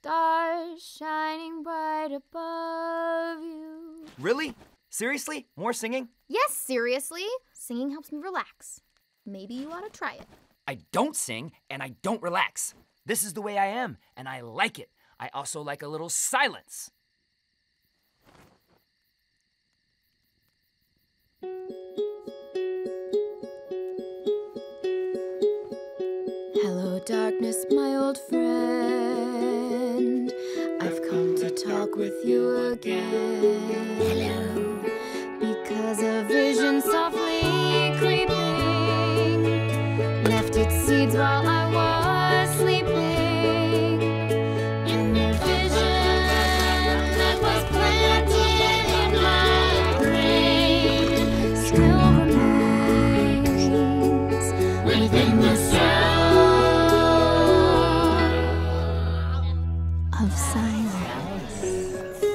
stars shining bright above you. Really? Seriously? More singing? Yes, seriously. Singing helps me relax. Maybe you ought to try it. I don't sing and I don't relax. This is the way I am, and I like it. I also like a little silence. Hello, darkness, my old friend. With you again. Hello. of silence.